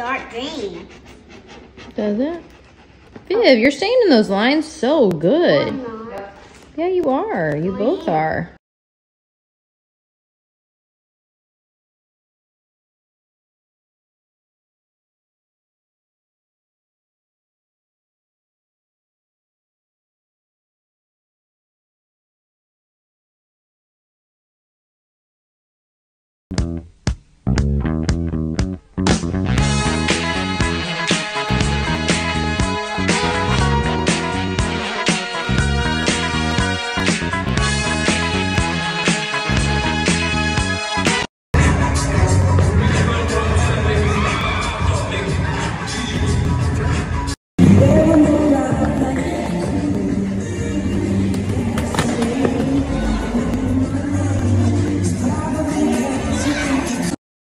dark green. Does it? Viv, you're staying in those lines so good. Yeah, you are. You both are.